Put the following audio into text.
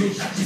Jesus.